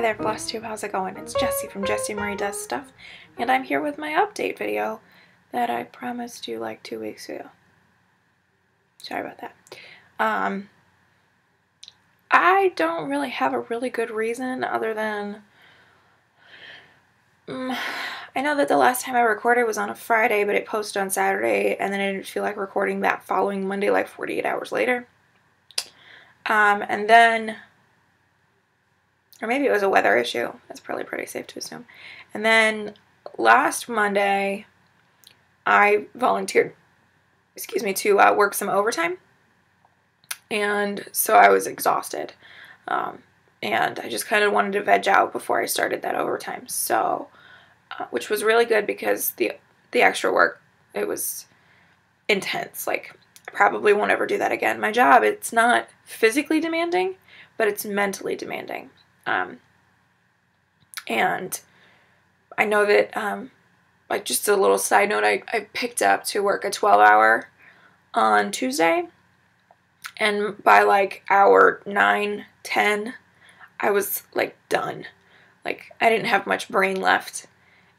Hi there, FlossTube. How's it going? It's Jessie from Jessie Marie Does Stuff, and I'm here with my update video that I promised you like two weeks ago. Sorry about that. Um, I don't really have a really good reason other than um, I know that the last time I recorded was on a Friday, but it posted on Saturday, and then I didn't feel like recording that following Monday, like 48 hours later. Um, and then or maybe it was a weather issue. That's probably pretty safe to assume. And then last Monday, I volunteered, excuse me, to uh, work some overtime. And so I was exhausted. Um, and I just kind of wanted to veg out before I started that overtime. So, uh, which was really good because the the extra work it was intense. Like I probably won't ever do that again. My job it's not physically demanding, but it's mentally demanding. Um, and I know that, um, like, just a little side note, I, I picked up to work a 12 hour on Tuesday. And by like hour 9, 10, I was like done. Like, I didn't have much brain left.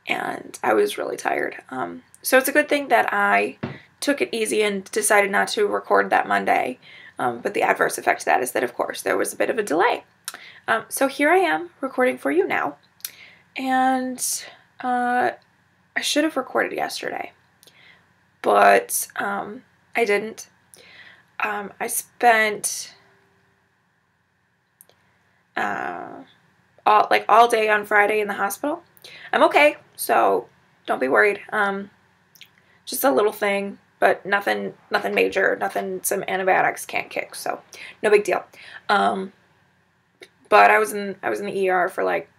And I was really tired. Um, so it's a good thing that I took it easy and decided not to record that Monday. Um, but the adverse effect of that is that, of course, there was a bit of a delay. Um, so here I am recording for you now. And uh, I should have recorded yesterday, but um, I didn't. Um, I spent uh, all like all day on Friday in the hospital. I'm okay, so don't be worried. Um, just a little thing, but nothing, nothing major. Nothing some antibiotics can't kick, so no big deal. Um, but I was in I was in the ER for like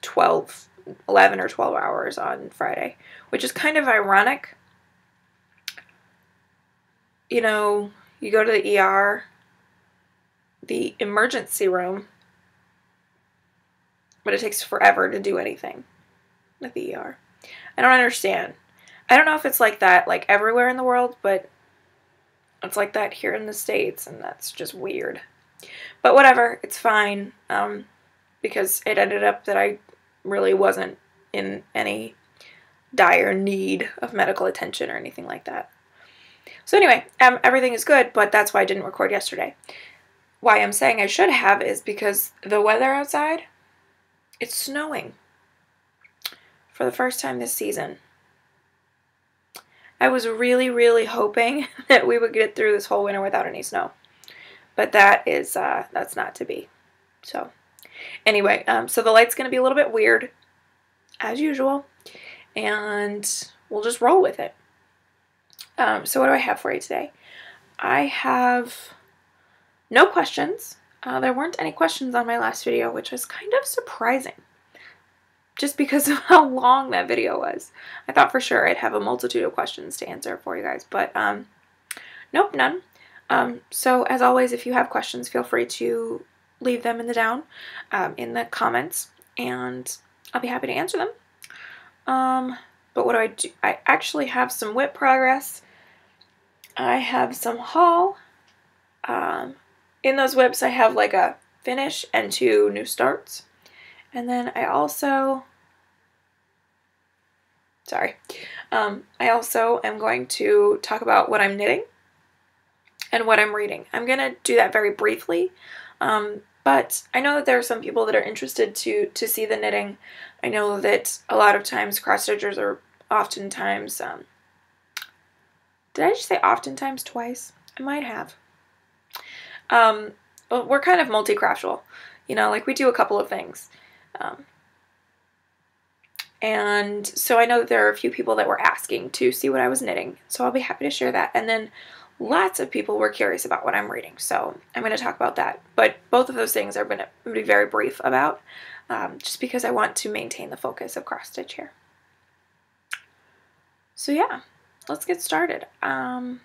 12 11 or 12 hours on Friday, which is kind of ironic. You know, you go to the ER, the emergency room, but it takes forever to do anything at the ER. I don't understand. I don't know if it's like that like everywhere in the world, but it's like that here in the States, and that's just weird. But whatever, it's fine. Um, because it ended up that I really wasn't in any dire need of medical attention or anything like that. So anyway, um, everything is good, but that's why I didn't record yesterday. Why I'm saying I should have is because the weather outside, it's snowing for the first time this season. I was really, really hoping that we would get through this whole winter without any snow. But that is, uh, that's not to be. So, anyway, um, so the light's going to be a little bit weird, as usual. And we'll just roll with it. Um, so what do I have for you today? I have no questions. Uh, there weren't any questions on my last video, which was kind of surprising. Just because of how long that video was. I thought for sure I'd have a multitude of questions to answer for you guys, but um, nope, none. Um, so as always, if you have questions, feel free to leave them in the down um, in the comments, and I'll be happy to answer them. Um, but what do I do? I actually have some WIP progress. I have some haul. Um, in those WIPs, I have like a finish and two new starts. And then I also, sorry, um, I also am going to talk about what I'm knitting and what I'm reading. I'm going to do that very briefly, um, but I know that there are some people that are interested to, to see the knitting. I know that a lot of times cross stitchers are oftentimes, um, did I just say oftentimes twice? I might have. Um, well, we're kind of multi-craftual, you know, like we do a couple of things. Um, and so I know that there are a few people that were asking to see what I was knitting, so I'll be happy to share that. And then lots of people were curious about what I'm reading, so I'm going to talk about that. But both of those things are going to be very brief about, um, just because I want to maintain the focus of cross stitch here. So yeah, let's get started. Um,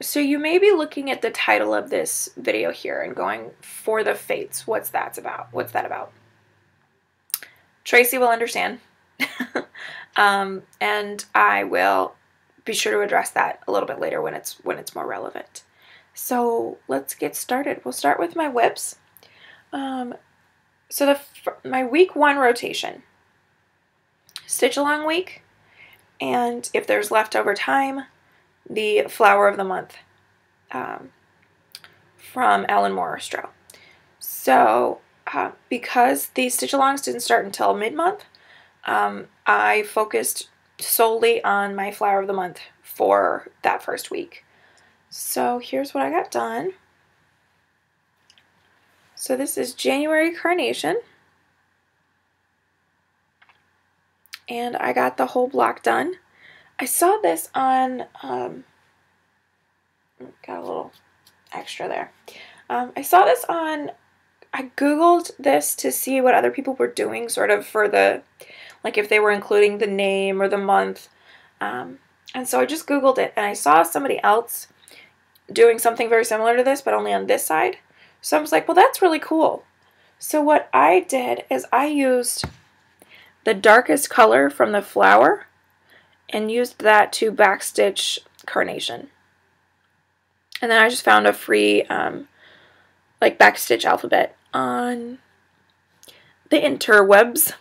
so you may be looking at the title of this video here and going, For the Fates, what's that about? What's that about? Tracy will understand. um, and I will be sure to address that a little bit later when it's when it's more relevant. So let's get started. We'll start with my WIPs. Um, so the my week one rotation, stitch along week, and if there's leftover time, the flower of the month um, from Ellen Maurer-Stroh. So uh, because the stitch alongs didn't start until mid month, um, I focused solely on my flower of the month for that first week. So here's what I got done. So this is January Carnation. And I got the whole block done. I saw this on, um, got a little extra there. Um, I saw this on, I Googled this to see what other people were doing sort of for the, like if they were including the name or the month. Um, and so I just Googled it and I saw somebody else doing something very similar to this, but only on this side. So I was like, well, that's really cool. So what I did is I used the darkest color from the flower and used that to backstitch carnation. And then I just found a free um, like backstitch alphabet on the interwebs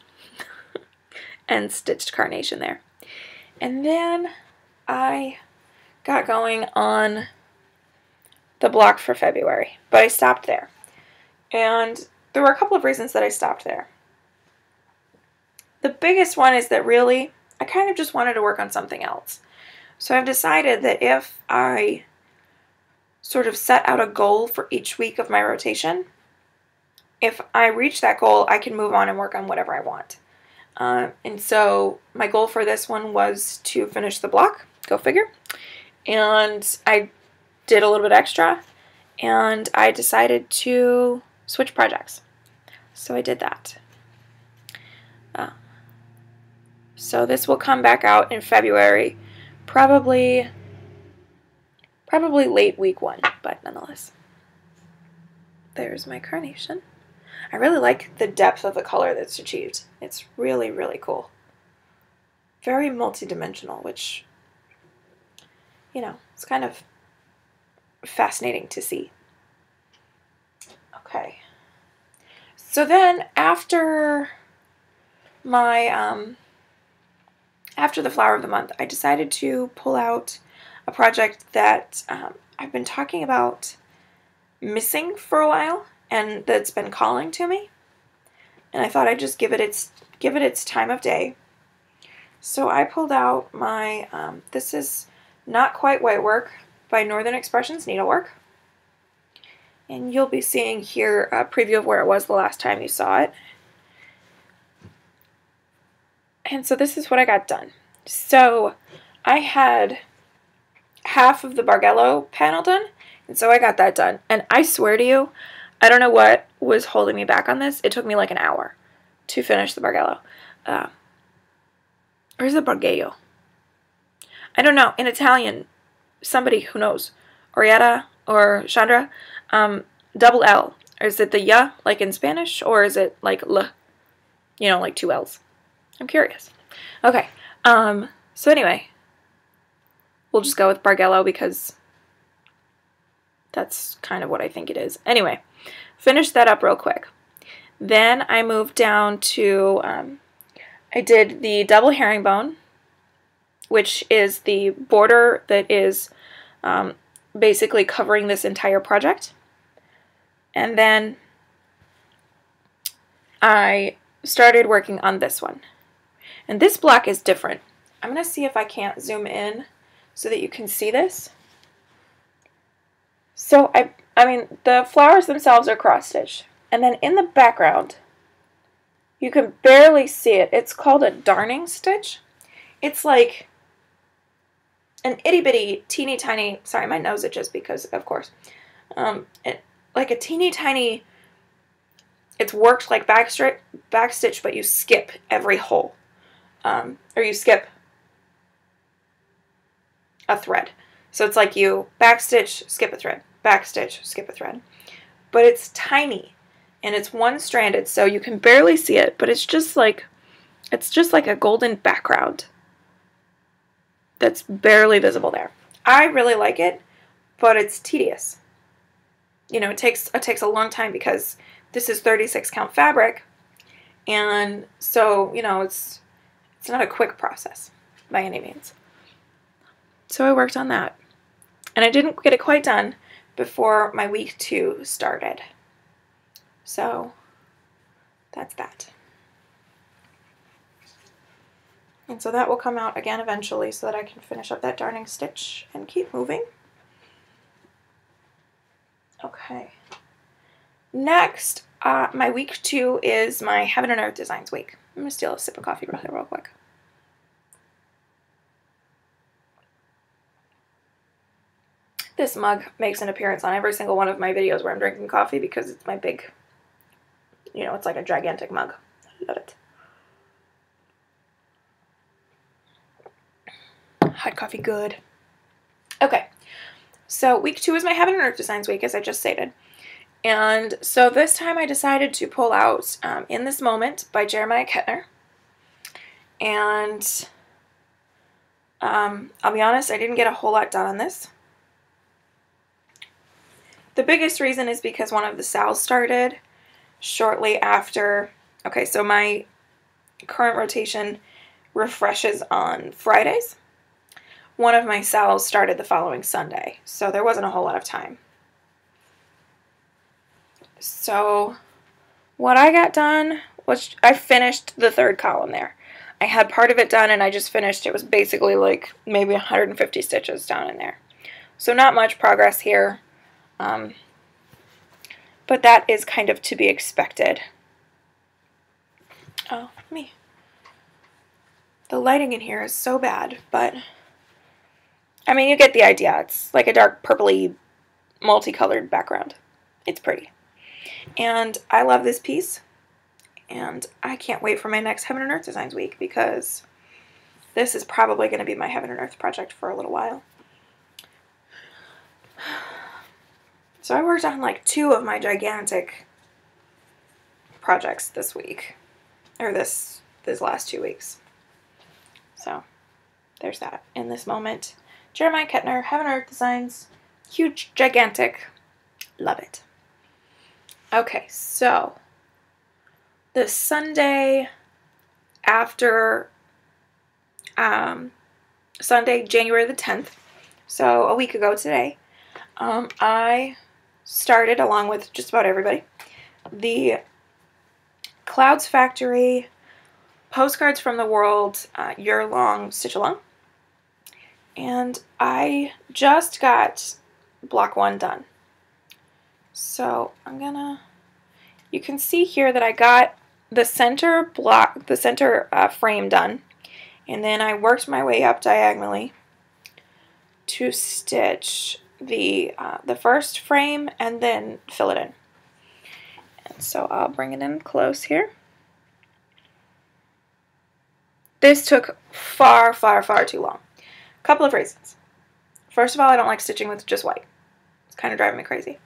and stitched carnation there. And then I got going on the block for February, but I stopped there. And there were a couple of reasons that I stopped there. The biggest one is that really, I kind of just wanted to work on something else. So I've decided that if I sort of set out a goal for each week of my rotation, if I reach that goal, I can move on and work on whatever I want. Uh, and so my goal for this one was to finish the block, go figure. And I did a little bit extra, and I decided to switch projects. So I did that. Uh, so this will come back out in February, probably probably late week one, but nonetheless. There's my carnation. I really like the depth of the color that's achieved. It's really, really cool. Very multidimensional, which, you know, it's kind of fascinating to see. Okay. So then after my um after the flower of the month, I decided to pull out a project that um, I've been talking about missing for a while and that's been calling to me. And I thought I'd just give it its give it its time of day. So I pulled out my um, this is not quite white work by Northern Expressions Needlework. And you'll be seeing here a preview of where it was the last time you saw it. And so this is what I got done. So I had half of the Bargello panel done, and so I got that done. And I swear to you, I don't know what was holding me back on this. It took me like an hour to finish the Bargello. Uh, or is it Bargello? I don't know. In Italian, somebody who knows, Orietta or Chandra, um, double L. Or is it the ya, like in Spanish, or is it like l? You know, like two L's. I'm curious. Okay. Um, so anyway, we'll just go with Bargello because that's kind of what I think it is. Anyway, finish that up real quick. Then I moved down to, um, I did the double herringbone, which is the border that is um, basically covering this entire project. And then I started working on this one. And this block is different. I'm going to see if I can't zoom in so that you can see this. So I, I mean, the flowers themselves are cross-stitched. And then in the background, you can barely see it. It's called a darning stitch. It's like an itty bitty, teeny tiny, sorry, my nose itches because, of course, um, it, like a teeny tiny, it's worked like backstitch, backstitch, but you skip every hole. Um, or you skip a thread. So it's like you backstitch, skip a thread, backstitch, skip a thread. But it's tiny and it's one stranded, so you can barely see it, but it's just like it's just like a golden background that's barely visible there. I really like it, but it's tedious. You know, it takes it takes a long time because this is 36 count fabric, and so, you know, it's it's not a quick process by any means. So I worked on that. And I didn't get it quite done before my week two started. So that's that. And so that will come out again eventually so that I can finish up that darning stitch and keep moving. Okay. Next, uh, my week two is my Heaven and Earth Designs week. I'm going to steal a sip of coffee real, real quick. This mug makes an appearance on every single one of my videos where I'm drinking coffee because it's my big, you know, it's like a gigantic mug. I love it. Hot coffee, good. Okay, so week two is my Heaven and Earth Designs week, as I just stated. And so this time I decided to pull out um, In This Moment by Jeremiah Ketner. And um, I'll be honest, I didn't get a whole lot done on this. The biggest reason is because one of the sales started shortly after. Okay, so my current rotation refreshes on Fridays. One of my sales started the following Sunday, so there wasn't a whole lot of time. So what I got done was I finished the third column there. I had part of it done and I just finished. It was basically like maybe 150 stitches down in there. So not much progress here. Um, but that is kind of to be expected. Oh, me. The lighting in here is so bad, but I mean, you get the idea. It's like a dark purpley multicolored background. It's pretty. And I love this piece. And I can't wait for my next Heaven and Earth Designs week because this is probably going to be my Heaven and Earth project for a little while. So I worked on like two of my gigantic projects this week. Or this this last two weeks. So there's that. In this moment, Jeremiah Ketner, Heaven Earth Designs. Huge, gigantic. Love it. Okay, so the Sunday after um, Sunday, January the 10th, so a week ago today, um, I started, along with just about everybody, the Clouds Factory Postcards from the World uh, year long stitch along. And I just got block one done. So I'm gonna, you can see here that I got the center block, the center uh, frame done. And then I worked my way up diagonally to stitch the, uh, the first frame and then fill it in. And so I'll bring it in close here. This took far, far, far too long. A couple of reasons. First of all, I don't like stitching with just white. It's kind of driving me crazy.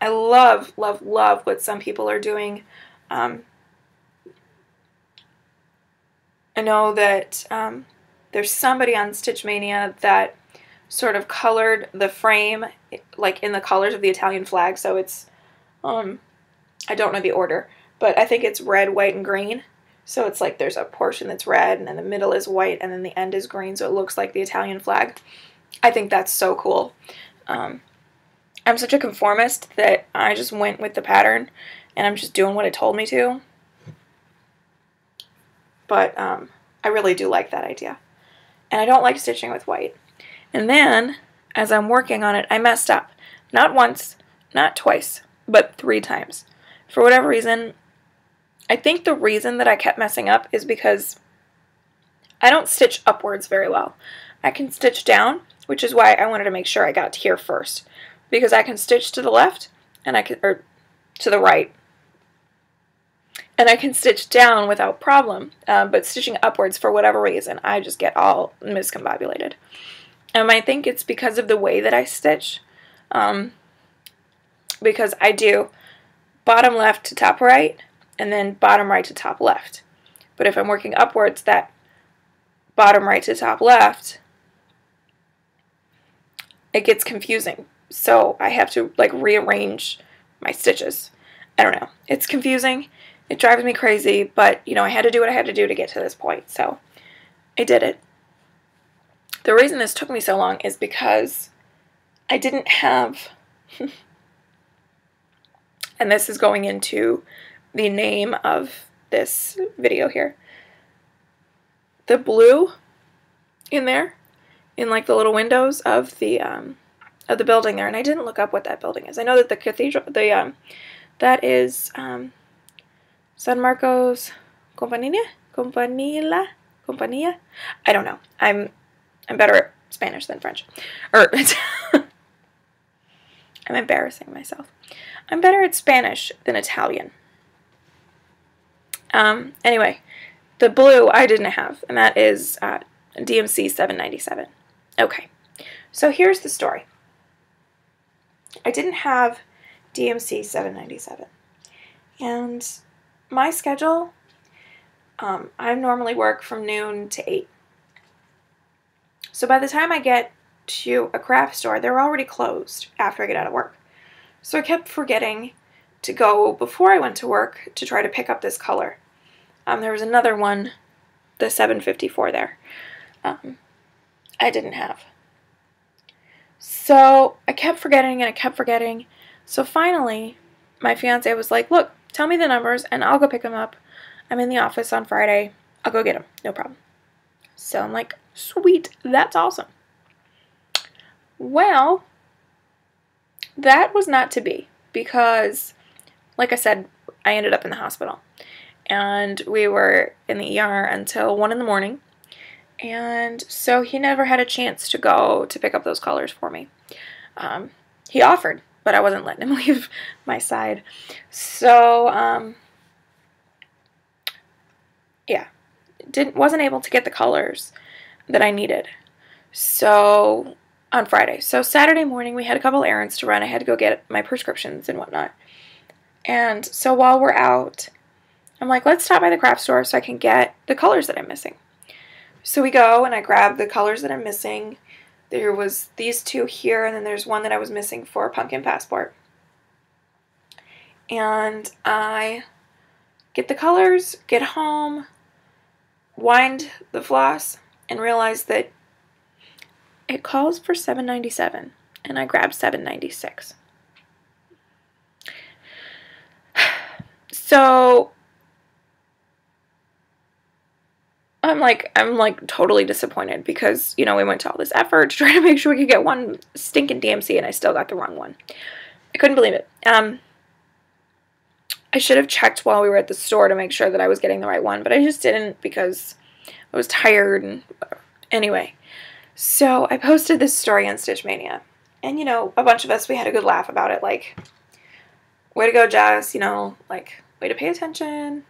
I love, love, love what some people are doing. Um, I know that um, there's somebody on Stitch Mania that sort of colored the frame like in the colors of the Italian flag. So it's, um, I don't know the order, but I think it's red, white, and green. So it's like there's a portion that's red, and then the middle is white, and then the end is green, so it looks like the Italian flag. I think that's so cool. Um, I'm such a conformist that I just went with the pattern and I'm just doing what it told me to. But um, I really do like that idea. And I don't like stitching with white. And then, as I'm working on it, I messed up. Not once, not twice, but three times. For whatever reason, I think the reason that I kept messing up is because I don't stitch upwards very well. I can stitch down, which is why I wanted to make sure I got here first because I can stitch to the left and I can or to the right and I can stitch down without problem um, but stitching upwards for whatever reason I just get all miscombobulated um, I think it's because of the way that I stitch um, because I do bottom left to top right and then bottom right to top left but if I'm working upwards that bottom right to top left it gets confusing so I have to like rearrange my stitches. I don't know. It's confusing. It drives me crazy, but you know, I had to do what I had to do to get to this point. So I did it. The reason this took me so long is because I didn't have and this is going into the name of this video here. The blue in there, in like the little windows of the um, of the building there, and I didn't look up what that building is. I know that the cathedral, the um, that is um, San Marcos Compañía, Compañía, Compañía. I don't know. I'm I'm better at Spanish than French, or I'm embarrassing myself. I'm better at Spanish than Italian. Um, anyway, the blue I didn't have, and that is uh, DMC 797. Okay, so here's the story. I didn't have DMC 797, and my schedule, um, I normally work from noon to 8. So by the time I get to a craft store, they're already closed after I get out of work. So I kept forgetting to go before I went to work to try to pick up this color. Um, there was another one, the 754 there, um, I didn't have. So I kept forgetting and I kept forgetting. So finally, my fiance was like, look, tell me the numbers and I'll go pick them up. I'm in the office on Friday. I'll go get them. No problem. So I'm like, sweet, that's awesome. Well, that was not to be because, like I said, I ended up in the hospital. And we were in the ER until 1 in the morning. And so he never had a chance to go to pick up those colors for me. Um, he offered, but I wasn't letting him leave my side. So, um, yeah, didn't wasn't able to get the colors that I needed. So on Friday. So Saturday morning, we had a couple errands to run. I had to go get my prescriptions and whatnot. And so while we're out, I'm like, let's stop by the craft store so I can get the colors that I'm missing. So we go and I grab the colors that I'm missing. There was these two here, and then there's one that I was missing for Pumpkin Passport. And I get the colors, get home, wind the floss, and realize that it calls for 797 and I grabbed 796. So I'm like I'm like totally disappointed because, you know, we went to all this effort to try to make sure we could get one stinking DMC and I still got the wrong one. I couldn't believe it. Um I should have checked while we were at the store to make sure that I was getting the right one, but I just didn't because I was tired and anyway. So I posted this story on Stitch Mania. And, you know, a bunch of us, we had a good laugh about it. Like, way to go, Jess. You know, like, way to pay attention.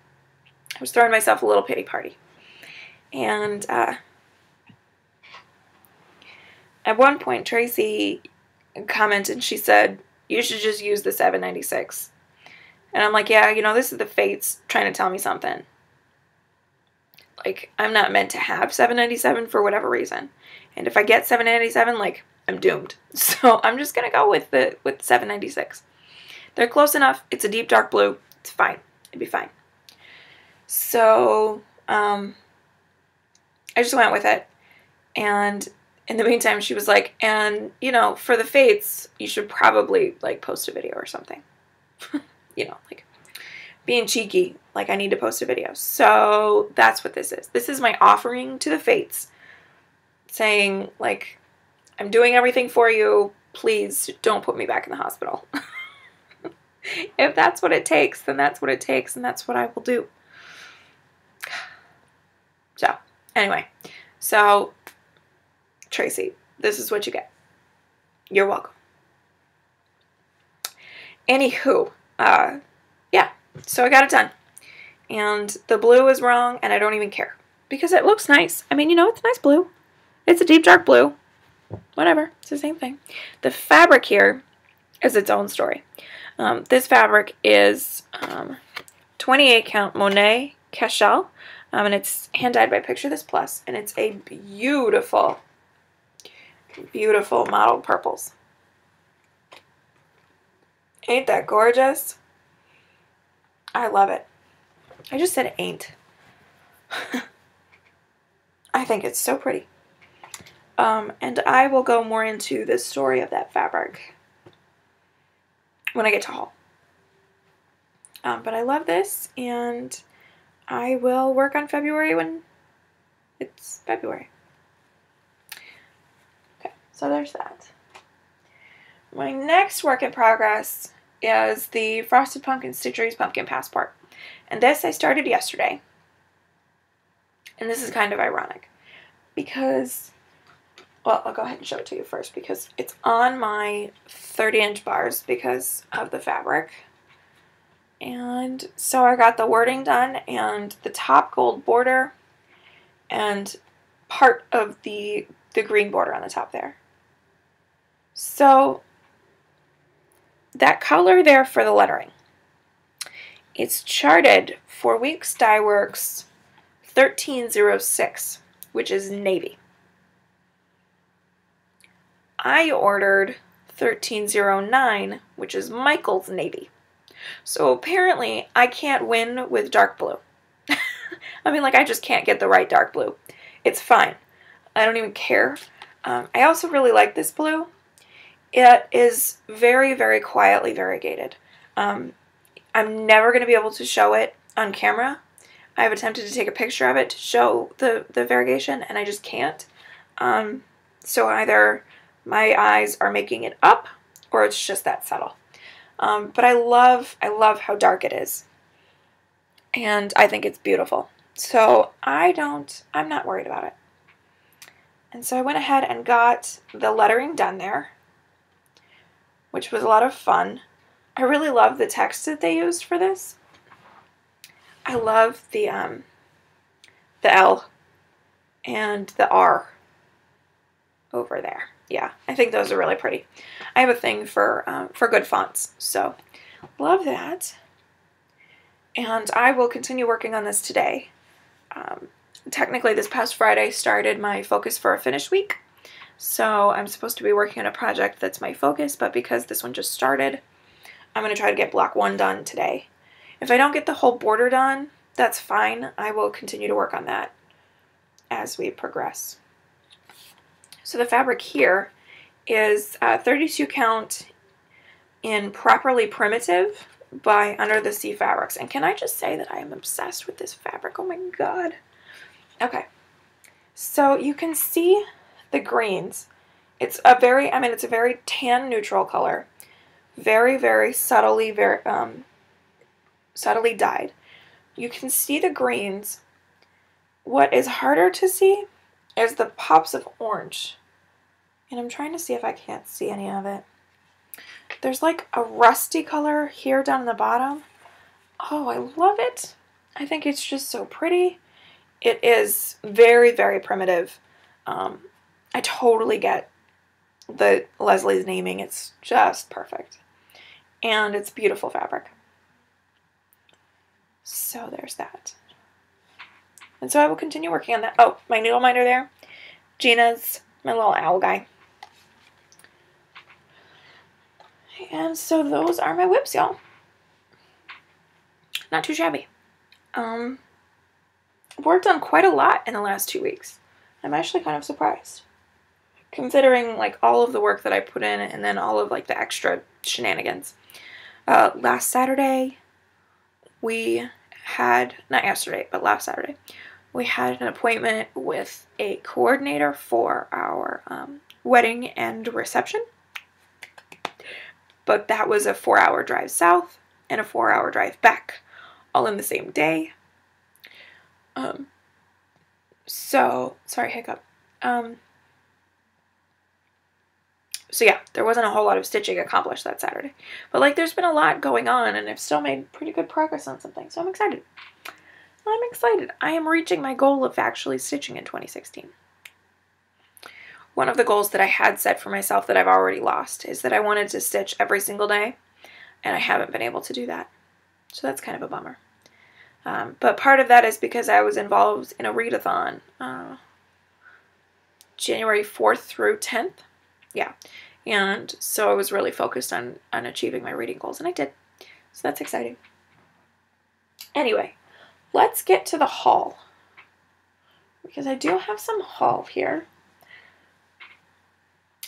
I was throwing myself a little pity party. And uh, at one point, Tracy commented, she said, you should just use the 796. And I'm like, yeah, you know, this is the fates trying to tell me something. Like, I'm not meant to have 797 for whatever reason. And if I get 797, like I'm doomed. So I'm just gonna go with the with 796. They're close enough. It's a deep dark blue. It's fine. It'd be fine. So um, I just went with it. And in the meantime, she was like, and you know, for the fates, you should probably like post a video or something. you know, like being cheeky, like I need to post a video. So that's what this is. This is my offering to the fates saying, like, I'm doing everything for you. Please don't put me back in the hospital. if that's what it takes, then that's what it takes, and that's what I will do. So, anyway, so Tracy, this is what you get. You're welcome. Anywho, uh, yeah, so I got it done. And the blue is wrong, and I don't even care. Because it looks nice. I mean, you know, it's nice blue. It's a deep dark blue. Whatever, it's the same thing. The fabric here is its own story. Um, this fabric is um, 28 count Monet Cashel, um, and it's hand dyed by Picture This Plus, and it's a beautiful, beautiful mottled purples. Ain't that gorgeous? I love it. I just said ain't. I think it's so pretty. Um, and I will go more into the story of that fabric when I get to haul. Um, but I love this, and I will work on February when it's February. Okay, so there's that. My next work in progress is the Frosted Pumpkin Stitchery's Pumpkin Passport. And this I started yesterday. And this is kind of ironic because, well, I'll go ahead and show it to you first because it's on my 30 inch bars because of the fabric. And so I got the wording done and the top gold border and part of the, the green border on the top there. So that color there for the lettering, it's charted for Weeks Dye Works 1306, which is navy. I ordered 1309, which is Michael's navy. So apparently I can't win with dark blue. I mean, like, I just can't get the right dark blue. It's fine. I don't even care. Um, I also really like this blue. It is very, very quietly variegated. Um, I'm never going to be able to show it on camera. I've attempted to take a picture of it to show the, the variegation, and I just can't. Um, so either my eyes are making it up, or it's just that subtle. Um, but I love, I love how dark it is. And I think it's beautiful. So I don't, I'm not worried about it. And so I went ahead and got the lettering done there, which was a lot of fun. I really love the text that they used for this. I love the um, the L and the R over there. Yeah, I think those are really pretty. I have a thing for um, for good fonts, so love that. And I will continue working on this today. Um, technically, this past Friday started my focus for a finish week. So I'm supposed to be working on a project that's my focus, but because this one just started, I'm going to try to get block one done today. If I don't get the whole border done, that's fine. I will continue to work on that as we progress. So the fabric here is 32 count in Properly Primitive by Under the Sea Fabrics. And can I just say that I am obsessed with this fabric? Oh my god. Okay. So you can see the greens. It's a very, I mean, it's a very tan neutral color very, very subtly, very um, subtly dyed. You can see the greens. What is harder to see is the pops of orange. And I'm trying to see if I can't see any of it. There's like a rusty color here down in the bottom. Oh, I love it. I think it's just so pretty. It is very, very primitive. Um, I totally get the Leslie's naming. It's just perfect and it's beautiful fabric. So there's that. And so I will continue working on that. Oh, my needle minder there. Gina's, my little owl guy. And so those are my WIPs, y'all. Not too shabby. Um, worked on quite a lot in the last two weeks. I'm actually kind of surprised. Considering like all of the work that I put in and then all of like the extra shenanigans. Uh, last Saturday, we had, not yesterday, but last Saturday, we had an appointment with a coordinator for our um, wedding and reception. But that was a four hour drive south and a four hour drive back, all in the same day. Um, so, sorry, hiccup. Um, so yeah, there wasn't a whole lot of stitching accomplished that Saturday. But like there's been a lot going on and I've still made pretty good progress on something. So I'm excited. I'm excited. I am reaching my goal of actually stitching in 2016. One of the goals that I had set for myself that I've already lost is that I wanted to stitch every single day and I haven't been able to do that. So that's kind of a bummer. Um, but part of that is because I was involved in a readathon uh, January 4th through 10th yeah. And so I was really focused on, on achieving my reading goals, and I did. So that's exciting. Anyway, let's get to the haul. Because I do have some haul here.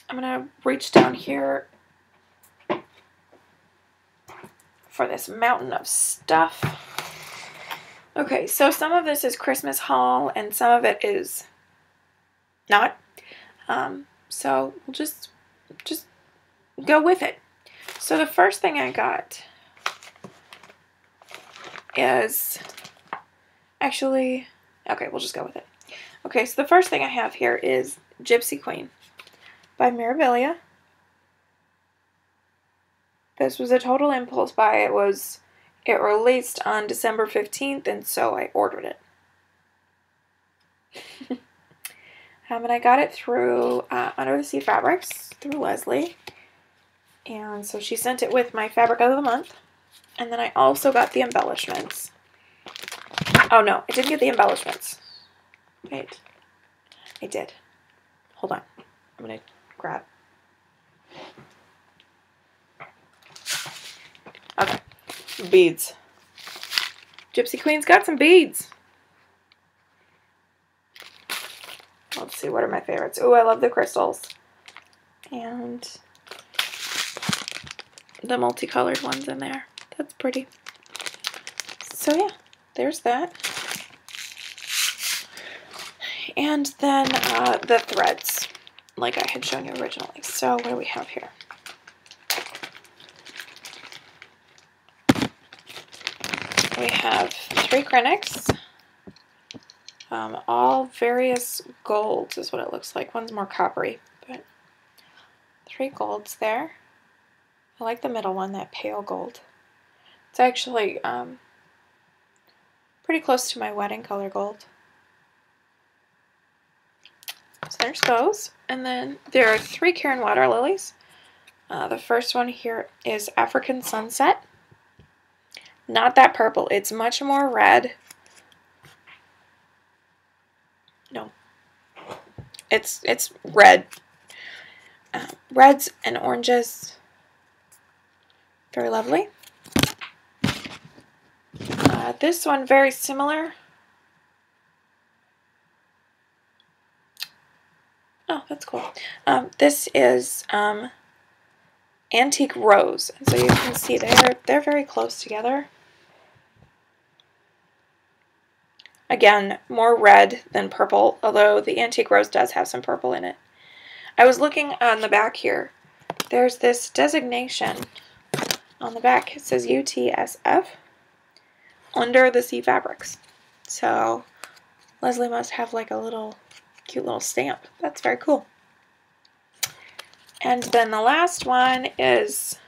I'm going to reach down here for this mountain of stuff. Okay, so some of this is Christmas haul and some of it is not. Um, so we'll just just go with it. So the first thing I got is actually okay, we'll just go with it. Okay, so the first thing I have here is Gypsy Queen by Mirabilia. This was a total impulse buy. It was it released on December 15th and so I ordered it. um, and I got it through uh, Under the Sea Fabrics through Leslie. And so she sent it with my fabric of the month. And then I also got the embellishments. Oh no, I didn't get the embellishments. Wait. I did. Hold on. I'm to grab. Okay. Beads. Gypsy Queen's got some beads. Let's see, what are my favorites? Oh, I love the crystals. And the multicolored ones in there. That's pretty. So yeah, there's that. And then uh, the threads, like I had shown you originally. So what do we have here? We have three Kreiniks. Um, all various golds is what it looks like. One's more coppery, but three golds there. I like the middle one, that pale gold. It's actually um, pretty close to my wedding color gold. So there's those. And then there are three Caron water lilies. Uh, the first one here is African Sunset. Not that purple. It's much more red. No. It's it's red. Uh, reds and oranges. Very lovely. Uh, this one very similar. Oh, that's cool. Um, this is um, Antique Rose. So you can see they're, they're very close together. Again, more red than purple, although the Antique Rose does have some purple in it. I was looking on the back here. There's this designation on the back. It says UTSF under the sea fabrics. So Leslie must have like a little cute little stamp. That's very cool. And then the last one is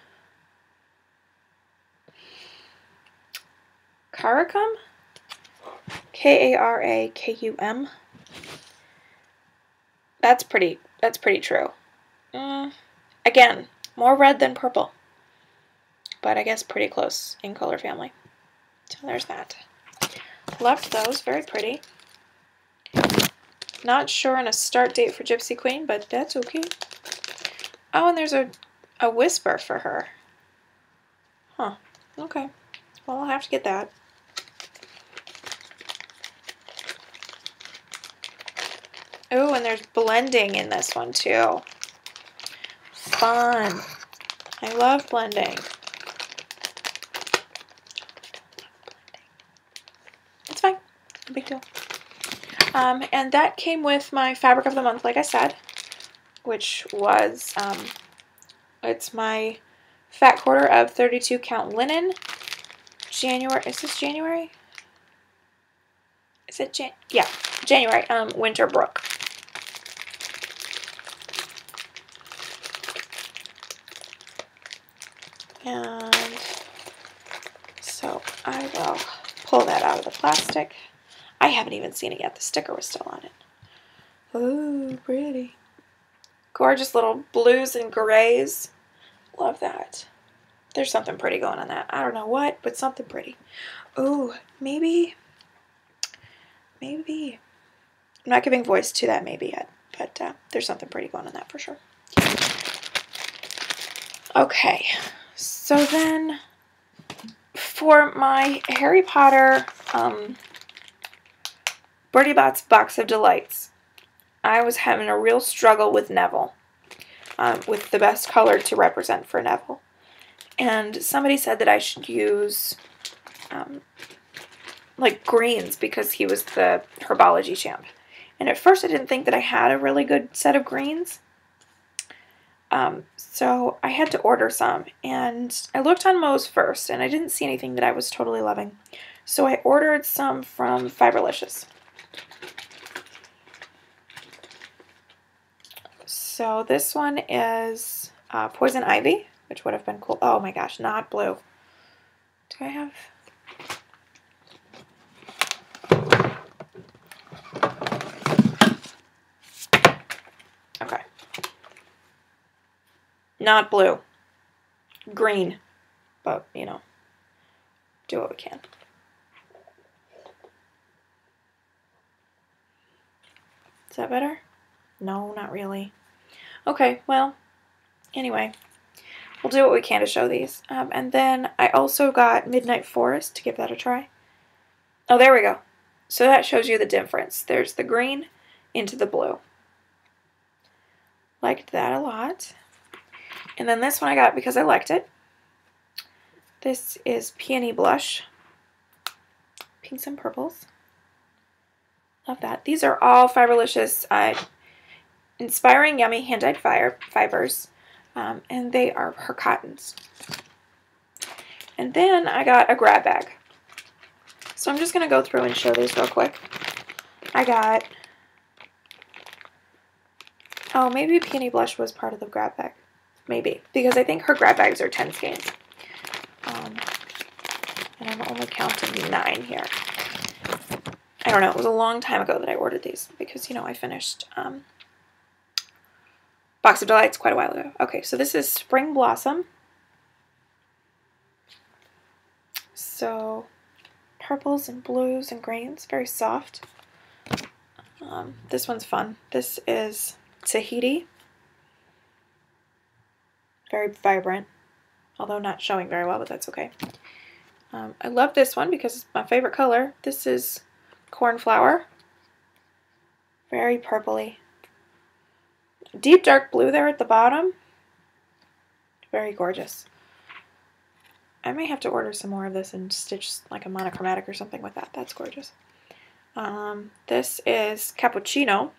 Karakum. K-A-R-A-K-U-M. That's pretty, that's pretty true. Mm, again, more red than purple. But I guess pretty close in color family. So there's that. Loved those, very pretty. Not sure on a start date for Gypsy Queen, but that's okay. Oh, and there's a, a whisper for her. Huh. Okay. Well, I'll have to get that. Oh, and there's blending in this one too. Fun. I love blending. It's fine. No big deal. Um, and that came with my fabric of the month, like I said, which was, um, it's my fat quarter of 32 count linen. January, is this January? Is it Jan? Yeah, January, um, Winterbrook. And so I will pull that out of the plastic. I haven't even seen it yet. The sticker was still on it. Oh, pretty. Gorgeous little blues and grays. Love that. There's something pretty going on that. I don't know what, but something pretty. Oh, maybe, maybe. I'm not giving voice to that maybe yet, but uh, there's something pretty going on that for sure. Okay, so then for my Harry Potter um, Bertie Bott's Box of Delights, I was having a real struggle with Neville, um, with the best color to represent for Neville. And somebody said that I should use um, like greens because he was the herbology champ. And at first I didn't think that I had a really good set of greens. Um, so I had to order some. And I looked on Moe's first and I didn't see anything that I was totally loving. So I ordered some from Fiberlicious. So this one is uh, Poison Ivy, which would have been cool. Oh my gosh, not blue. Do I have... Okay. Not blue. Green. But, you know, do what we can. Is that better? No, not really. Okay, well, anyway, we'll do what we can to show these. Um, and then I also got Midnight Forest to give that a try. Oh, there we go. So that shows you the difference. There's the green into the blue. Liked that a lot. And then this one I got because I liked it. This is Peony Blush. Pinks and purples. Love that. These are all Fiberlicious uh, Inspiring Yummy Hand-Dyed Fibers. Um, and they are her cottons. And then I got a grab bag. So I'm just going to go through and show these real quick. I got... Oh, maybe Peony Blush was part of the grab bag. Maybe. Because I think her grab bags are 10 skeins. Um, and I'm only counting 9 here. I don't know. It was a long time ago that I ordered these. Because, you know, I finished... Um, Box of Delights quite a while ago. Okay, so this is Spring Blossom. So, purples and blues and greens, very soft. Um, this one's fun. This is Tahiti. Very vibrant, although not showing very well, but that's okay. Um, I love this one because it's my favorite color. This is Cornflower. Very purpley deep dark blue there at the bottom. Very gorgeous. I may have to order some more of this and stitch like a monochromatic or something with that. That's gorgeous. Um, this is Cappuccino.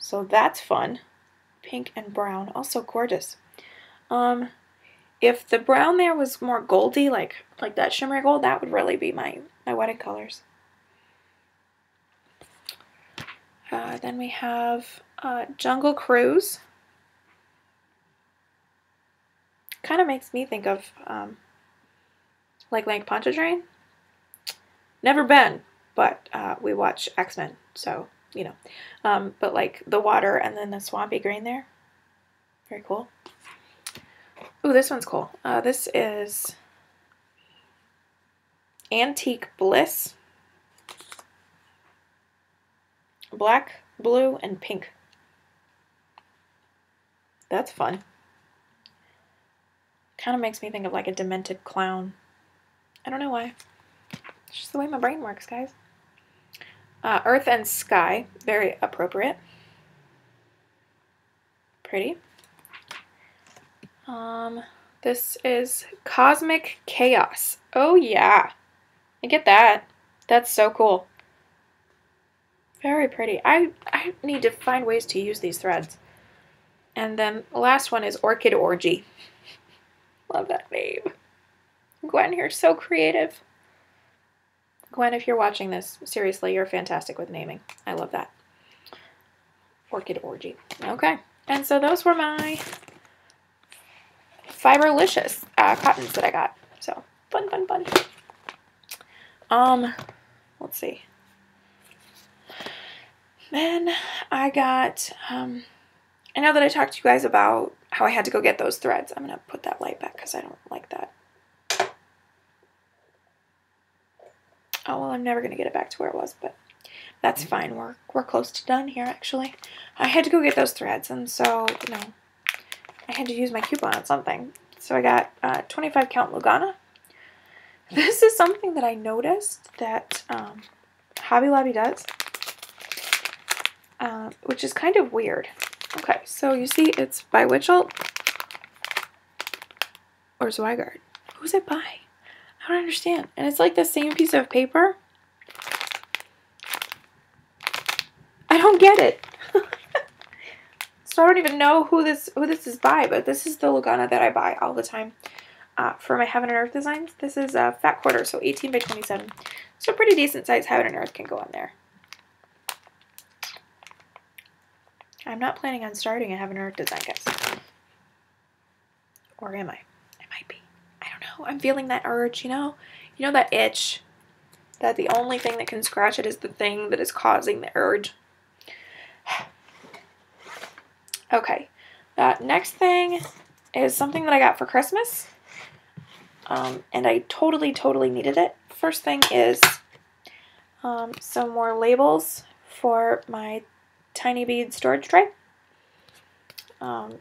So that's fun. Pink and brown. Also gorgeous. Um, if the brown there was more goldy, like like that shimmery gold, that would really be my, my wedding colors. Uh, then we have uh, Jungle Cruise. Kind of makes me think of um, like Lake Pontchartrain. Never been, but uh, we watch X-Men, so, you know. Um, but like the water and then the swampy green there. Very cool. Ooh, this one's cool. Uh, this is Antique Bliss. Black, blue, and pink. That's fun. Kind of makes me think of like a demented clown. I don't know why. It's just the way my brain works, guys. Uh, Earth and Sky, very appropriate. Pretty. Um, this is Cosmic Chaos. Oh yeah, I get that. That's so cool. Very pretty. I, I need to find ways to use these threads. And then the last one is Orchid Orgy. Love that name. Gwen, you're so creative. Gwen, if you're watching this, seriously, you're fantastic with naming. I love that. Orchid Orgy. Okay. And so those were my Fiberlicious uh, cottons that I got. So, fun, fun, fun. Um, let's see. Then I got, um, I know that I talked to you guys about how I had to go get those threads. I'm going to put that light back because I don't like that. Oh, well, I'm never going to get it back to where it was, but that's fine. We're, we're close to done here, actually. I had to go get those threads, and so, you know, I had to use my coupon on something. So I got uh, 25 count Lugana, this is something that I noticed that um, Hobby Lobby does, uh, which is kind of weird. Okay, so you see it's by Wichelt or Zweigart. Who's it by? I don't understand. And it's like the same piece of paper. I don't get it. So I don't even know who this who this is by, but this is the Lugana that I buy all the time uh, for my Heaven and Earth designs. This is a fat quarter, so 18 by 27. So pretty decent size Heaven and Earth can go in there. I'm not planning on starting a Heaven and Earth design, guys. Or am I? I might be. I don't know. I'm feeling that urge, you know? You know that itch? That the only thing that can scratch it is the thing that is causing the urge. Okay. Uh, next thing is something that I got for Christmas. Um, and I totally, totally needed it. First thing is um, some more labels for my tiny bead storage tray. Um,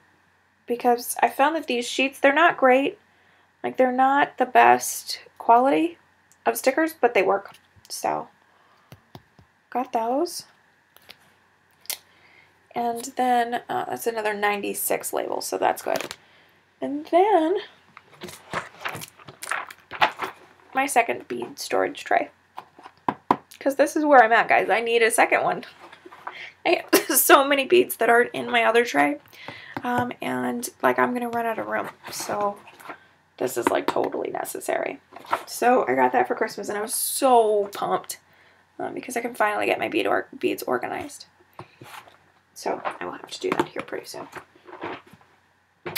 because I found that these sheets, they're not great. Like, they're not the best quality of stickers, but they work. So, got those. And then, uh, that's another 96 label, so that's good. And then, my second bead storage tray. Because this is where I'm at, guys. I need a second one. I have so many beads that aren't in my other tray. Um, and, like, I'm going to run out of room. So, this is, like, totally necessary. So, I got that for Christmas, and I was so pumped. Um, because I can finally get my bead or beads organized. So, I will have to do that here pretty soon.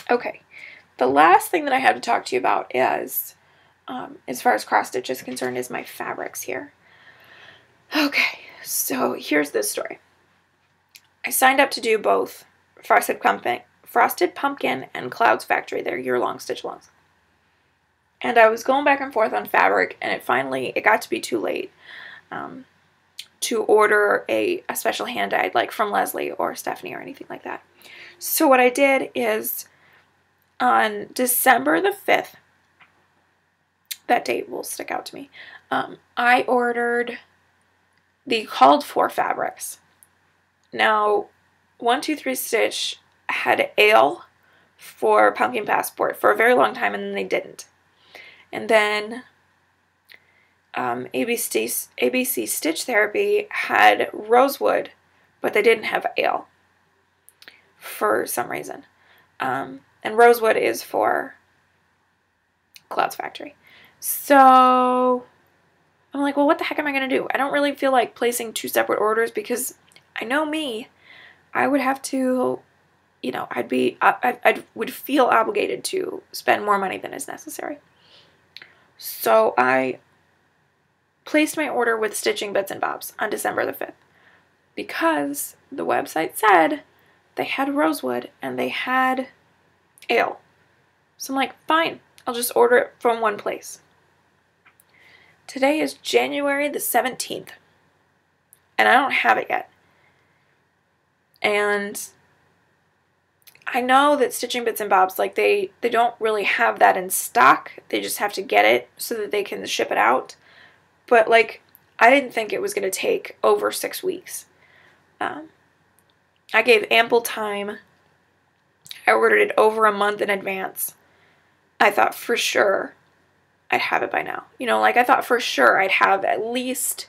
Okay. The last thing that I have to talk to you about is um, as far as cross stitch is concerned, is my fabrics here. Okay, so here's this story. I signed up to do both Frosted Pumpkin, Frosted Pumpkin and Clouds Factory, their year-long stitch alongs. And I was going back and forth on fabric, and it finally, it got to be too late um, to order a, a special hand-dyed, like from Leslie or Stephanie or anything like that. So what I did is on December the 5th, that date will stick out to me. Um, I ordered the called for fabrics. Now, 123 Stitch had ale for Pumpkin Passport for a very long time and then they didn't. And then um, ABC, ABC Stitch Therapy had rosewood, but they didn't have ale for some reason. Um, and rosewood is for Clouds Factory. So I'm like, well, what the heck am I going to do? I don't really feel like placing two separate orders because I know me. I would have to, you know, I'd be, I, I would feel obligated to spend more money than is necessary. So I placed my order with Stitching Bits and Bobs on December the 5th because the website said they had rosewood and they had ale. So I'm like, fine, I'll just order it from one place. Today is January the 17th, and I don't have it yet. And I know that Stitching Bits and Bobs, like they, they don't really have that in stock. They just have to get it so that they can ship it out. But like, I didn't think it was going to take over six weeks. Um, I gave ample time. I ordered it over a month in advance. I thought for sure I'd have it by now. You know, like I thought for sure I'd have at least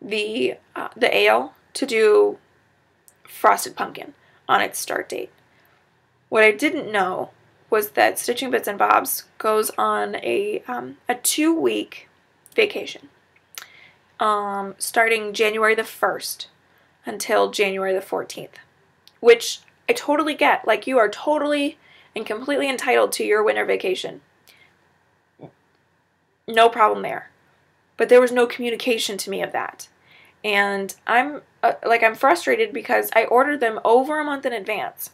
the uh, the ale to do frosted pumpkin on its start date. What I didn't know was that Stitching Bits and Bobs goes on a um, a two week vacation, um, starting January the first until January the fourteenth, which I totally get. Like you are totally and completely entitled to your winter vacation. No problem there. But there was no communication to me of that. And I'm uh, like I'm frustrated because I ordered them over a month in advance.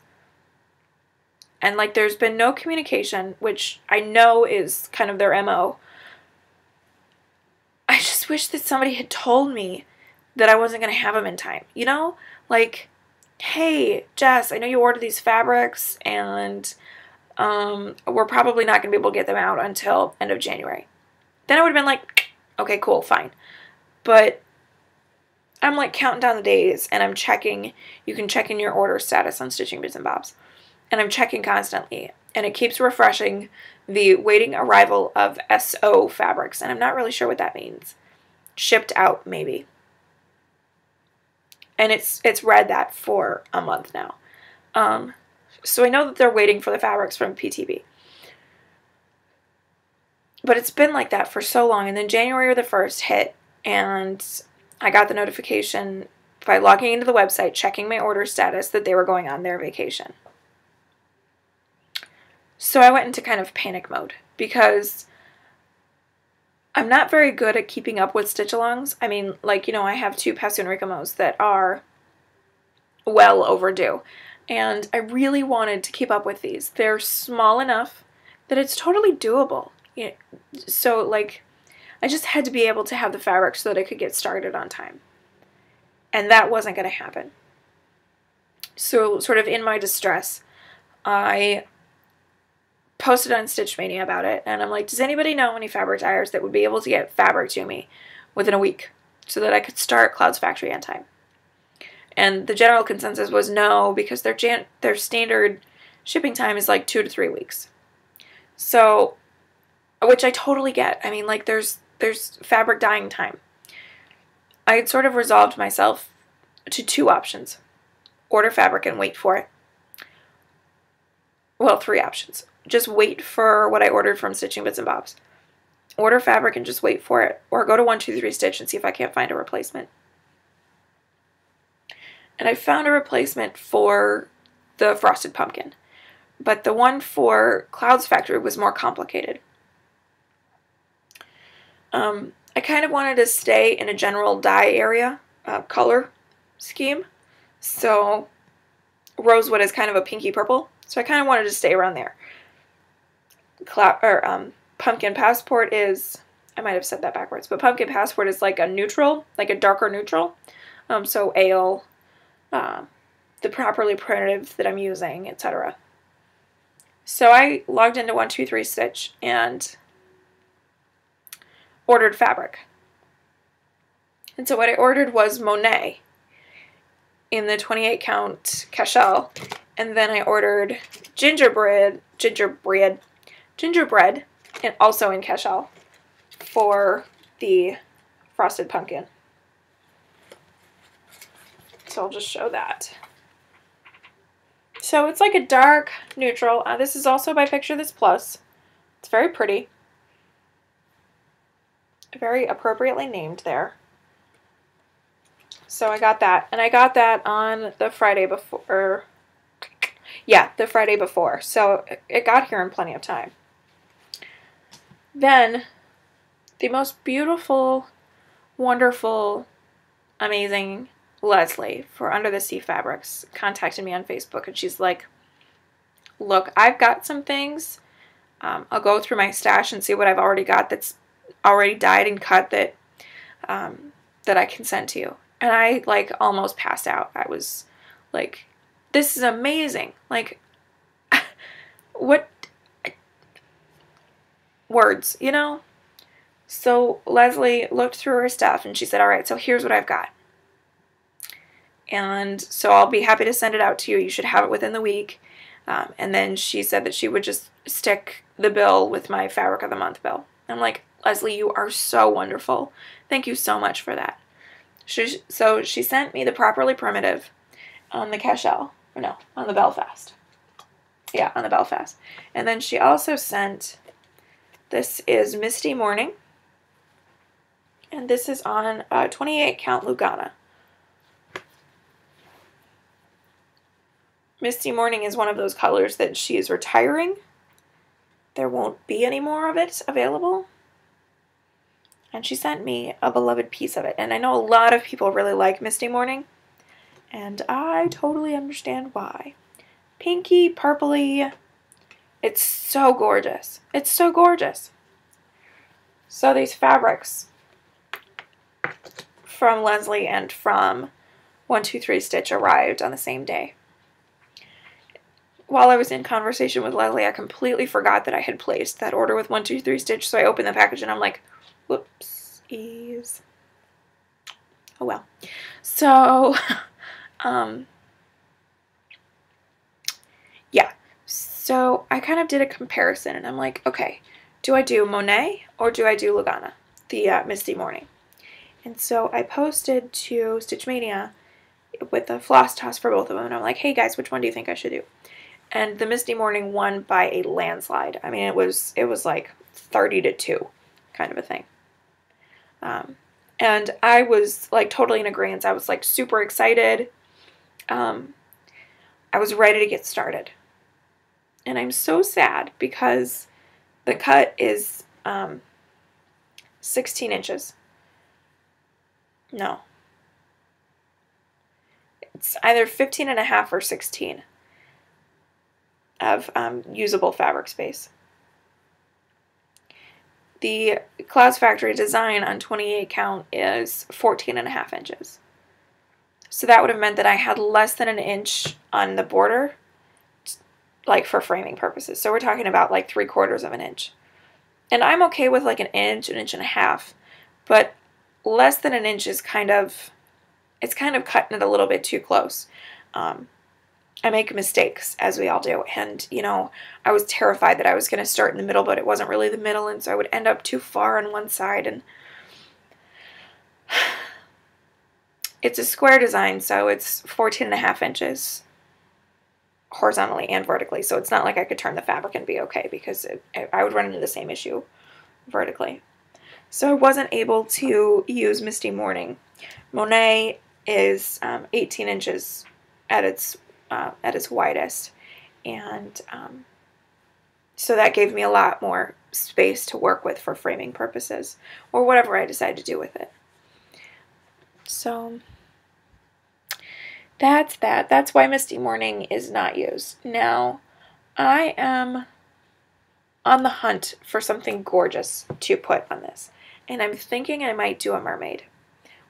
And like there's been no communication, which I know is kind of their MO. Wish that somebody had told me that I wasn't going to have them in time. You know? Like hey, Jess, I know you ordered these fabrics and um, we're probably not going to be able to get them out until end of January then I would have been like, okay, cool, fine. But I'm like counting down the days and I'm checking. You can check in your order status on Stitching Bits and Bobs. And I'm checking constantly. And it keeps refreshing the waiting arrival of SO fabrics. And I'm not really sure what that means. Shipped out, maybe. And it's it's read that for a month now. Um, so I know that they're waiting for the fabrics from PTP. But it's been like that for so long. And then January the 1st hit, and I got the notification by logging into the website, checking my order status, that they were going on their vacation. So I went into kind of panic mode because I'm not very good at keeping up with stitch alongs. I mean, like, you know, I have two Passione Ricamos that are well overdue. And I really wanted to keep up with these. They're small enough that it's totally doable. So, like, I just had to be able to have the fabric so that I could get started on time. And that wasn't going to happen. So, sort of in my distress, I posted on Stitch Mania about it, and I'm like, does anybody know any fabric dyers that would be able to get fabric to me within a week so that I could start Clouds Factory on time? And the general consensus was no, because their jan- their standard shipping time is like two to three weeks. So, which I totally get. I mean, like there's there's fabric dyeing time. I had sort of resolved myself to two options: order fabric and wait for it. Well, three options. Just wait for what I ordered from Stitching Bits and Bobs. Order fabric and just wait for it, or go to one two three stitch and see if I can't find a replacement and I found a replacement for the frosted pumpkin. But the one for Clouds Factory was more complicated. Um, I kind of wanted to stay in a general dye area, uh, color scheme. So rosewood is kind of a pinky purple. So I kind of wanted to stay around there. Cloud, or um, pumpkin passport is, I might have said that backwards, but pumpkin passport is like a neutral, like a darker neutral. Um, so ale, uh, the properly primitive that I'm using, etc. So I logged into 123 Stitch and ordered fabric. And so what I ordered was Monet in the 28 count cashel. And then I ordered gingerbread, gingerbread, gingerbread, and also in cashel for the frosted pumpkin. So I'll just show that. So it's like a dark neutral. Uh, this is also by Picture This Plus. It's very pretty. Very appropriately named there. So I got that. And I got that on the Friday before. Yeah, the Friday before. So it got here in plenty of time. Then, the most beautiful, wonderful, amazing Leslie for Under the Sea Fabrics contacted me on Facebook and she's like, Look, I've got some things. Um, I'll go through my stash and see what I've already got that's already dyed and cut that um, that I can send to you. And I like almost passed out. I was like, this is amazing. Like, what words, you know? So Leslie looked through her stuff and she said, all right, so here's what I've got and so I'll be happy to send it out to you. You should have it within the week. Um, and then she said that she would just stick the bill with my Fabric of the Month bill. I'm like, Leslie, you are so wonderful. Thank you so much for that. She, so she sent me the Properly Primitive on the Cashel. Or no, on the Belfast. Yeah, on the Belfast. And then she also sent, this is Misty Morning. And this is on uh, 28 count Lugana. Misty Morning is one of those colors that she is retiring. There won't be any more of it available. And she sent me a beloved piece of it. And I know a lot of people really like Misty Morning. And I totally understand why. Pinky, purpley. It's so gorgeous. It's so gorgeous. So these fabrics from Leslie and from 123 Stitch arrived on the same day while I was in conversation with Leslie, I completely forgot that I had placed that order with 123 Stitch. So I opened the package and I'm like, Whoops, ease. Oh well. So, um, yeah. So I kind of did a comparison, and I'm like, okay, do I do Monet or do I do Lugana, the uh, Misty Morning? And so I posted to Stitch Mania with a floss toss for both of them, and I'm like, hey guys, which one do you think I should do? And the Misty Morning won by a landslide. I mean, it was it was like 30 to two, kind of a thing. Um, and I was like totally in agreement. I was like super excited. Um, I was ready to get started. And I'm so sad because the cut is um, 16 inches. No. It's either 15 and a half or 16 of um, usable fabric space. The Clouds Factory design on 28 count is 14 and a half inches. So that would have meant that I had less than an inch on the border, like for framing purposes. So we're talking about like three quarters of an inch. And I'm okay with like an inch, an inch and a half, but less than an inch is kind of, it's kind of cutting it a little bit too close. Um, I make mistakes, as we all do. And, you know, I was terrified that I was going to start in the middle, but it wasn't really the middle, and so I would end up too far on one side. And it's a square design, so it's 14 and a half inches horizontally and vertically. So it's not like I could turn the fabric and be okay because it, I would run into the same issue vertically. So I wasn't able to use Misty Morning. Monet is um, 18 inches at its uh, at its widest. And um, so that gave me a lot more space to work with for framing purposes or whatever I decide to do with it. So that's that. That's why Misty Morning is not used. Now, I am on the hunt for something gorgeous to put on this. And I'm thinking I might do a mermaid.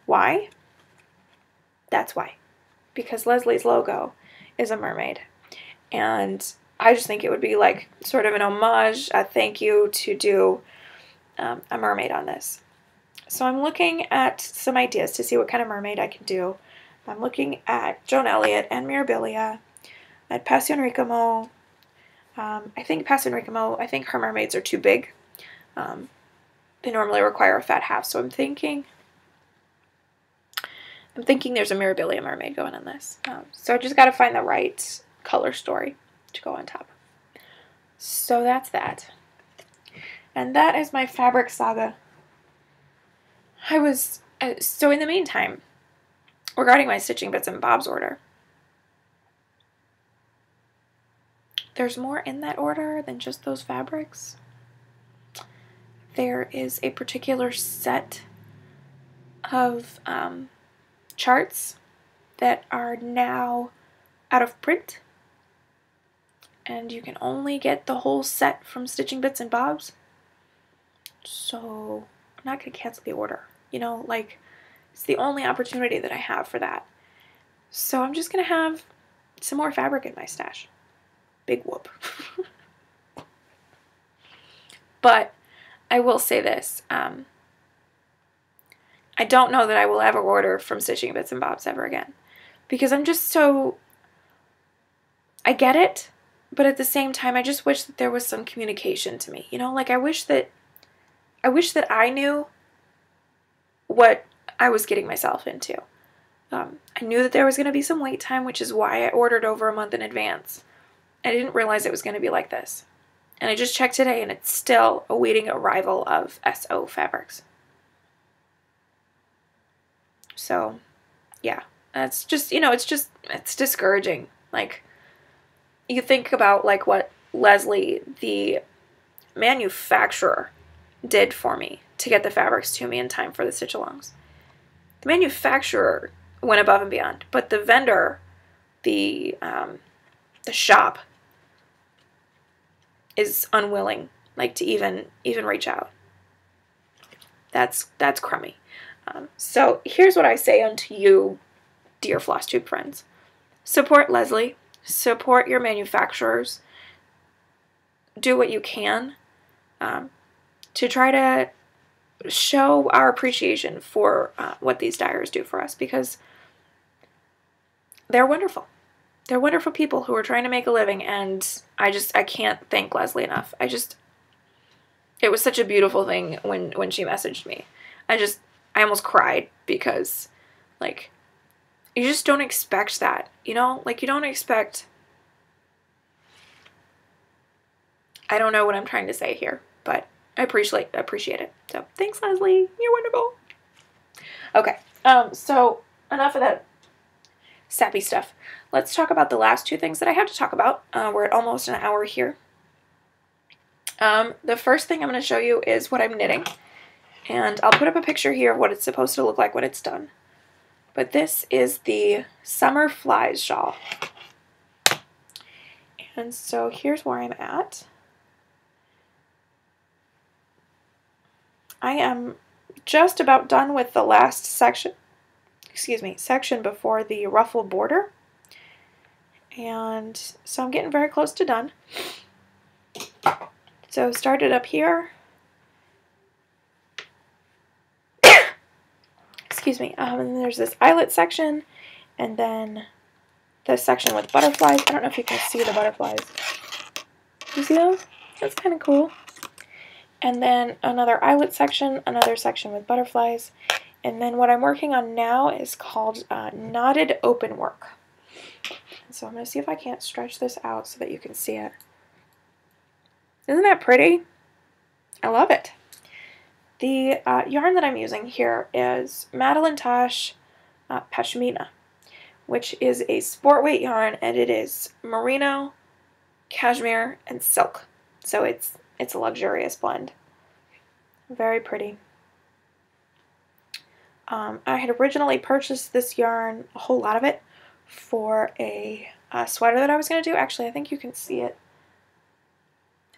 Why? That's why. Because Leslie's logo is a mermaid. And I just think it would be like sort of an homage, a thank you to do um, a mermaid on this. So I'm looking at some ideas to see what kind of mermaid I can do. I'm looking at Joan Elliott and Mirabilia, at Passion Ricamo. Um, I think Passion Ricamo, I think her mermaids are too big. Um, they normally require a fat half, so I'm thinking I'm thinking there's a Mirabilia mermaid going in this. Um, so I just got to find the right color story to go on top. So that's that. And that is my fabric saga. I was, uh, so in the meantime, regarding my stitching bits and bobs order, there's more in that order than just those fabrics. There is a particular set of um, charts that are now out of print. And you can only get the whole set from Stitching Bits and Bobs. So I'm not going to cancel the order. You know, like, it's the only opportunity that I have for that. So I'm just going to have some more fabric in my stash. Big whoop. but I will say this. Um, I don't know that I will ever order from Stitching Bits and Bobs ever again. Because I'm just so. I get it, but at the same time, I just wish that there was some communication to me. You know, like I wish that. I wish that I knew what I was getting myself into. Um, I knew that there was going to be some wait time, which is why I ordered over a month in advance. I didn't realize it was going to be like this. And I just checked today, and it's still awaiting arrival of SO fabrics. So, yeah, that's just, you know, it's just, it's discouraging. Like, you think about, like, what Leslie, the manufacturer, did for me to get the fabrics to me in time for the stitch alongs. The manufacturer went above and beyond, but the vendor, the, um, the shop, is unwilling, like, to even, even reach out. That's, that's crummy. Um, so here's what I say unto you, dear floss tube friends. Support Leslie. Support your manufacturers. Do what you can um, to try to show our appreciation for uh, what these dyers do for us because they're wonderful. They're wonderful people who are trying to make a living, and I just I can't thank Leslie enough. I just it was such a beautiful thing when when she messaged me. I just I almost cried because like you just don't expect that, you know? Like you don't expect I don't know what I'm trying to say here, but I appreciate appreciate it. So thanks, Leslie. You're wonderful. Okay. Um, so enough of that sappy stuff. Let's talk about the last two things that I have to talk about. Uh, we're at almost an hour here. Um, the first thing I'm going to show you is what I'm knitting. And I'll put up a picture here of what it's supposed to look like when it's done. But this is the Summer Flies shawl. And so here's where I'm at. I am just about done with the last section, excuse me, section before the ruffle border. And so I'm getting very close to done. So started up here. Excuse me, um, and there's this eyelet section, and then the section with butterflies. I don't know if you can see the butterflies. You see those? That's kind of cool and then another eyelet section, another section with butterflies. And then what I'm working on now is called uh, knotted open work. So I'm going to see if I can't stretch this out so that you can see it. Isn't that pretty? I love it. The uh, yarn that I'm using here is Madeline Tosh uh, Pashmina, which is a sport weight yarn and it is merino, cashmere, and silk. So it's it's a luxurious blend. Very pretty. Um, I had originally purchased this yarn, a whole lot of it, for a, a sweater that I was going to do. Actually, I think you can see it.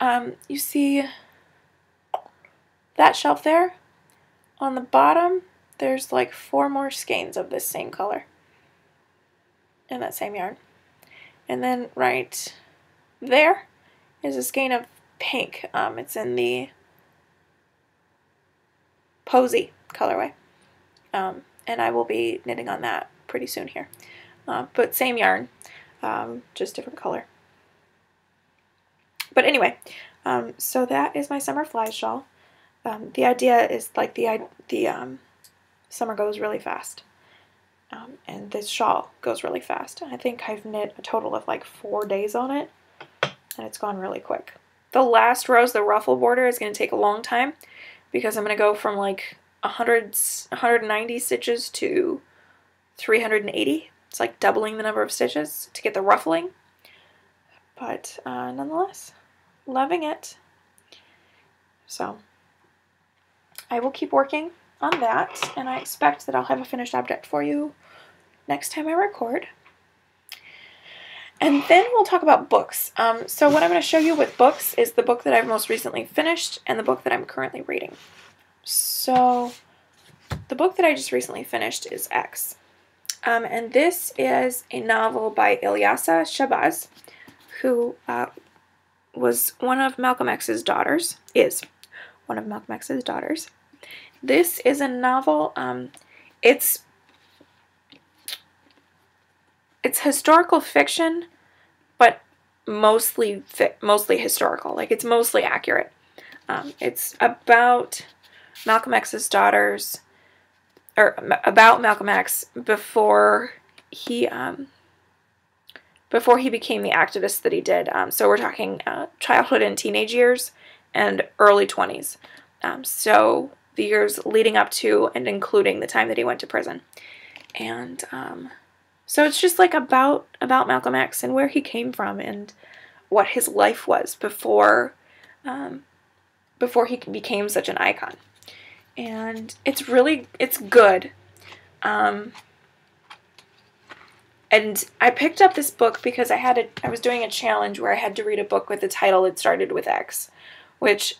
Um, you see that shelf there? On the bottom, there's like four more skeins of this same color in that same yarn. And then right there is a skein of pink. Um, it's in the Posy colorway. Um, and I will be knitting on that pretty soon here. Uh, but same yarn, um, just different color. But anyway, um, so that is my summer fly shawl. Um, the idea is like the the um, summer goes really fast. Um, and this shawl goes really fast. I think I've knit a total of like four days on it, and it's gone really quick. The last rows, the ruffle border, is going to take a long time because I'm going to go from like 100, 190 stitches to 380. It's like doubling the number of stitches to get the ruffling. But uh, nonetheless, loving it. So I will keep working on that, and I expect that I'll have a finished object for you next time I record. And then we'll talk about books. Um, so what I'm going to show you with books is the book that I've most recently finished and the book that I'm currently reading. So the book that I just recently finished is X. Um, and this is a novel by Ilyasah Shabazz, who uh, was one of Malcolm X's daughters, is one of Malcolm X's daughters. This is a novel, um, it's it's historical fiction, but mostly mostly historical. Like it's mostly accurate. Um, it's about Malcolm X's daughters, or about Malcolm X before he um, before he became the activist that he did. Um, so we're talking uh, childhood and teenage years and early 20s. Um, so the years leading up to and including the time that he went to prison. And um, so it's just like about about Malcolm X and where he came from and what his life was before um, before he became such an icon. And it's really it's good. Um, and I picked up this book because I had a I was doing a challenge where I had to read a book with a title that started with X, which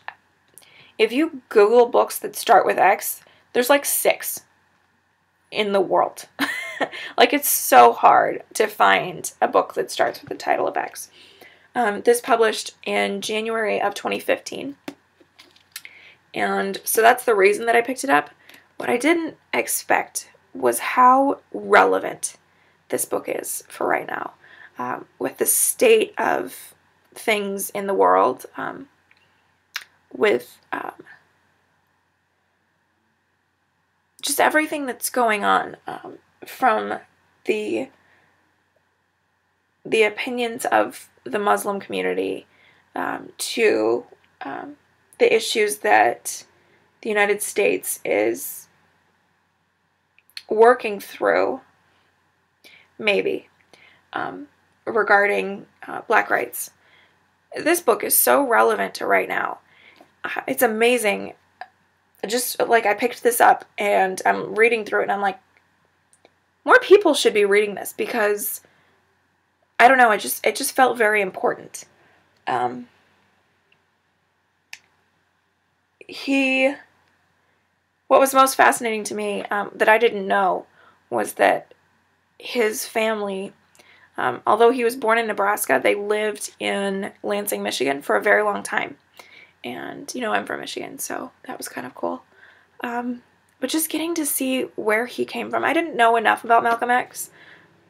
if you Google books that start with X, there's like six in the world. like it's so hard to find a book that starts with the title of X. Um, this published in January of 2015. And so that's the reason that I picked it up. What I didn't expect was how relevant this book is for right now. Um, with the state of things in the world, um, with um, just everything that's going on, um, from the the opinions of the Muslim community um, to um, the issues that the United States is working through, maybe, um, regarding uh, black rights. This book is so relevant to right now. It's amazing. Just like I picked this up and I'm reading through it and I'm like, more people should be reading this because I don't know, it just it just felt very important. Um, he what was most fascinating to me um, that I didn't know was that his family, um, although he was born in Nebraska, they lived in Lansing, Michigan for a very long time. And, you know, I'm from Michigan, so that was kind of cool. Um, but just getting to see where he came from. I didn't know enough about Malcolm X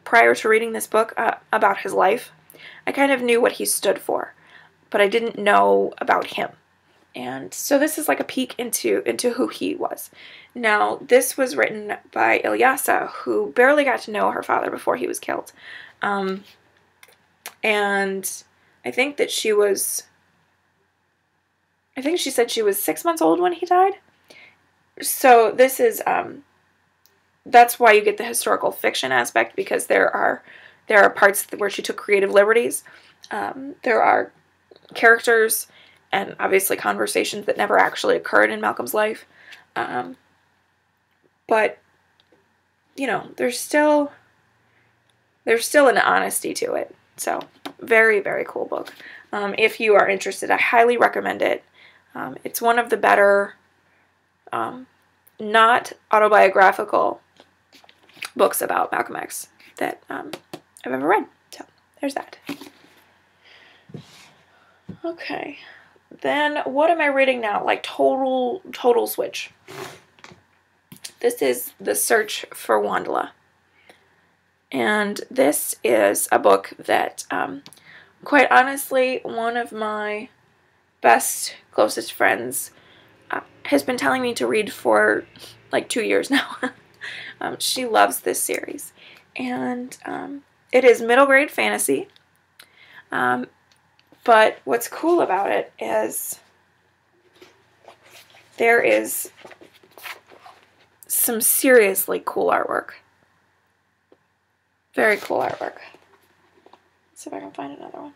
prior to reading this book uh, about his life. I kind of knew what he stood for, but I didn't know about him. And so this is like a peek into into who he was. Now, this was written by Ilyasah, who barely got to know her father before he was killed. Um, and I think that she was I think she said she was six months old when he died. So this is um, that's why you get the historical fiction aspect because there are there are parts where she took creative liberties. Um, there are characters and obviously conversations that never actually occurred in Malcolm's life. Um, but you know, there's still there's still an honesty to it. So very very cool book. Um, if you are interested, I highly recommend it. Um, it's one of the better, um, not autobiographical books about Malcolm X that um, I've ever read. So there's that. Okay. Then what am I reading now? Like total total switch. This is The Search for WondLa. And this is a book that, um, quite honestly, one of my best, closest friends uh, has been telling me to read for like two years now. um, she loves this series. And um, it is middle grade fantasy. Um, but what's cool about it is there is some seriously cool artwork. Very cool artwork. Let's see if I can find another one.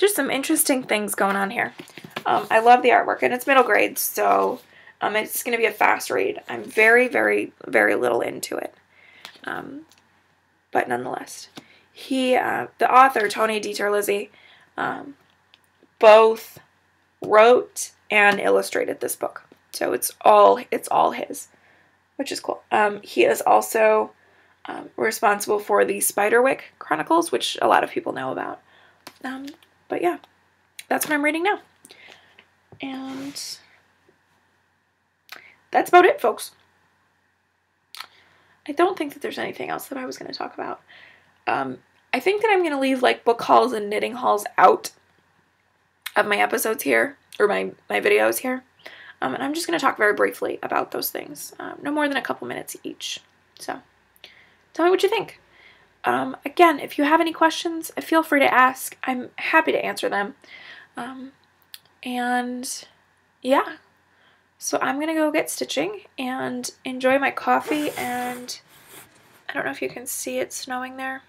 Just some interesting things going on here. Um, I love the artwork, and it's middle grade, so um, it's going to be a fast read. I'm very, very, very little into it. Um, but nonetheless, he, uh, the author, Tony DiTerlizzi, um, both wrote and illustrated this book. So it's all it's all his, which is cool. Um, he is also um, responsible for the Spiderwick Chronicles, which a lot of people know about. But yeah, that's what I'm reading now. And that's about it, folks. I don't think that there's anything else that I was going to talk about. Um, I think that I'm going to leave like book hauls and knitting hauls out of my episodes here, or my, my videos here. Um, and I'm just going to talk very briefly about those things. Um, no more than a couple minutes each. So, tell me what you think. Um, again, if you have any questions, feel free to ask. I'm happy to answer them. Um, and yeah, so I'm going to go get stitching and enjoy my coffee and I don't know if you can see it snowing there.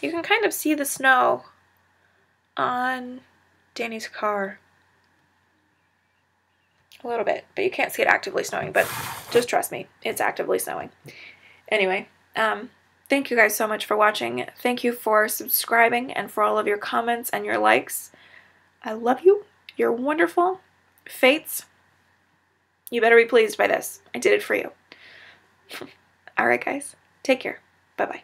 You can kind of see the snow on Danny's car. A little bit, but you can't see it actively snowing, but just trust me, it's actively snowing. Anyway, um, thank you guys so much for watching. Thank you for subscribing and for all of your comments and your likes. I love you. You're wonderful. Fates, you better be pleased by this. I did it for you. Alright, guys. Take care. Bye bye.